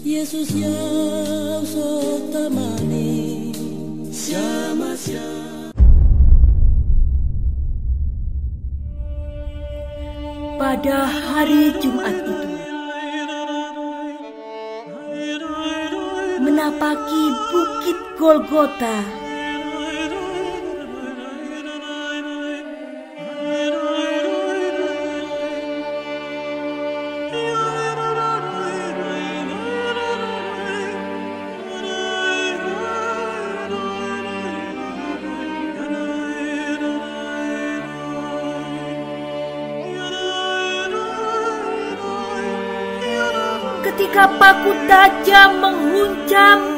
Yesus sotamani, siapa? Pada hari Jumat itu menapaki bukit Golgota ketika paku tajam menghunjam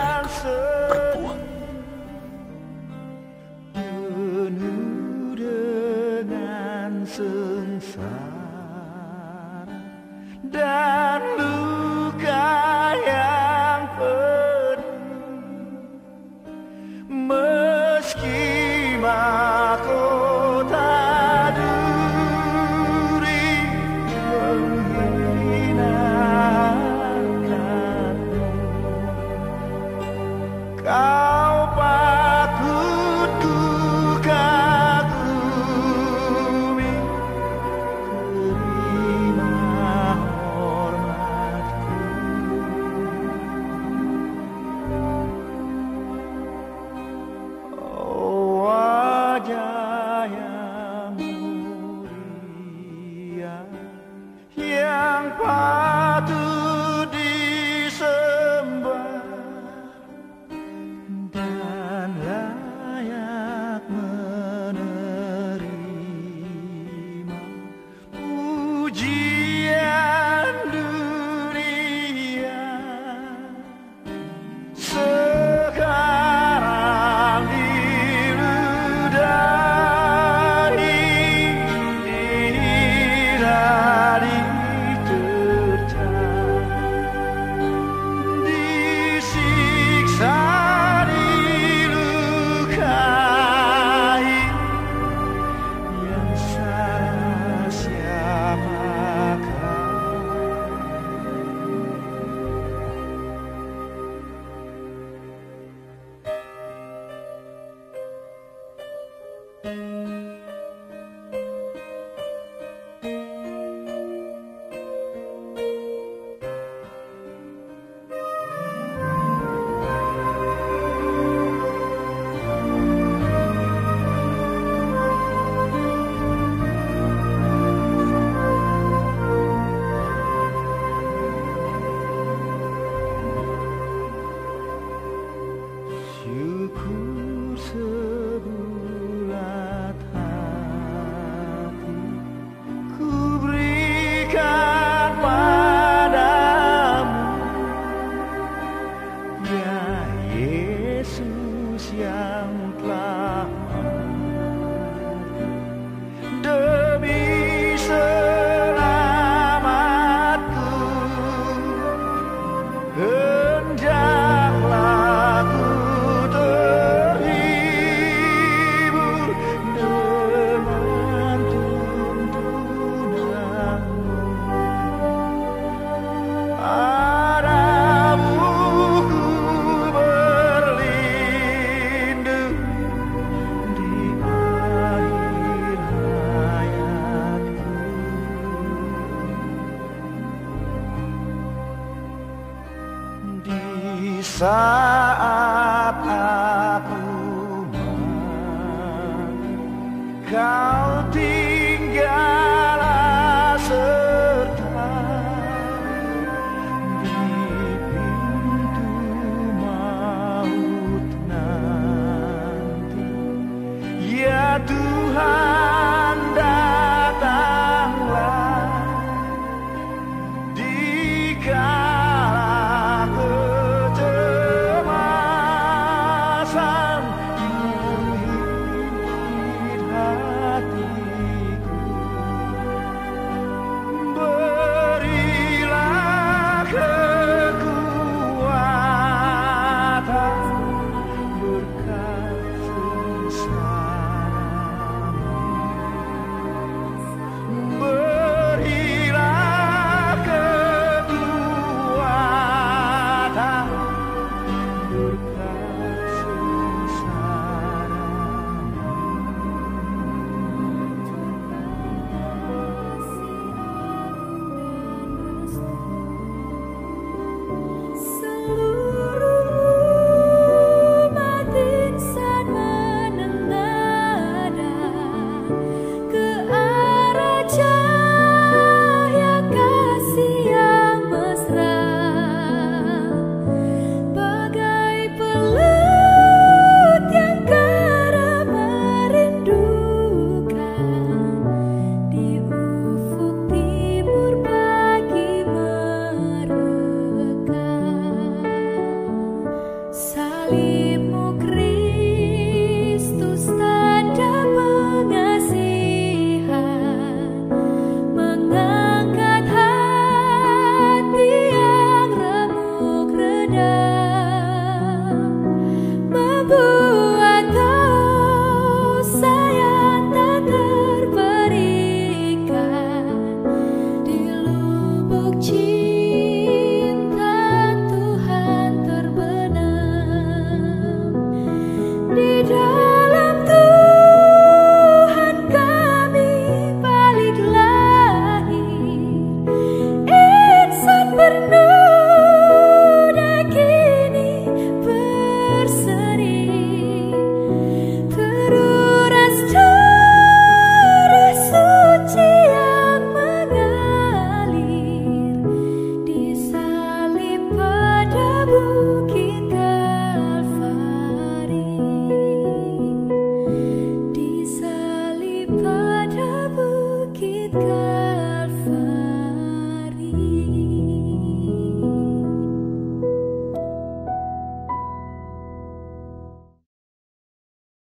Música Saat aku kau tinggal serta di pintu maut nanti. Ya Tuhan